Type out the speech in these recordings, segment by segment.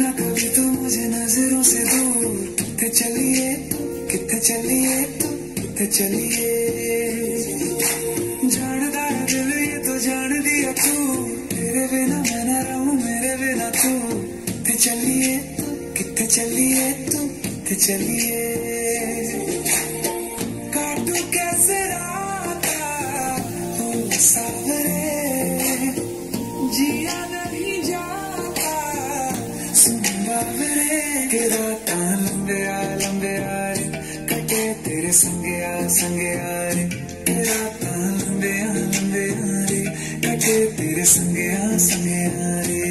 ना कभी तो मुझे नज़रों से दूर कितने चलिए कितने चलिए कितने चलिए। जानदार दिल, ये तो जान दिया तू, तेरे बिना मैं ना रहूँ, मेरे बिना तू। कितने चलिए कितने चलिए तू कितने चलिए। कटे तेरे संगे आ संगे आ रे के राता लंबे आ लंबे आ रे कटे तेरे संगे आ संगे आ रे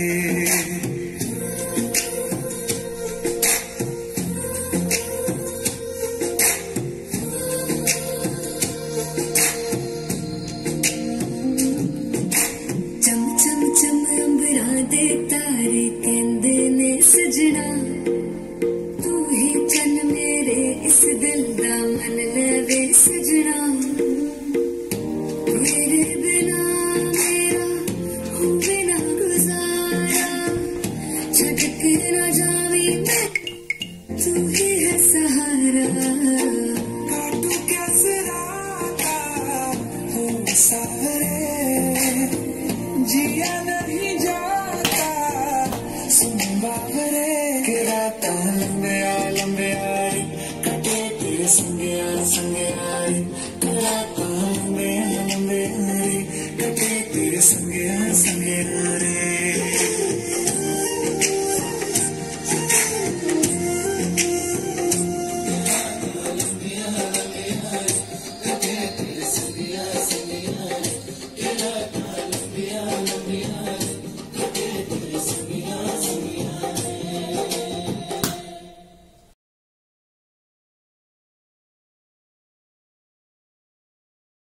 दामन लवे सजना मेरे बिना मेरा हो बिना गुजारा छट के ना तू ही है सहारा काटू कैसे राता हो सहारे जिया नहीं जाता सुन बाबरे के राता लंबे आ लंबे तेरे संगे आ संगे आ रे के राता लंबे आ लंबे आ रे कटे तेरे संगे आ संगे आ रे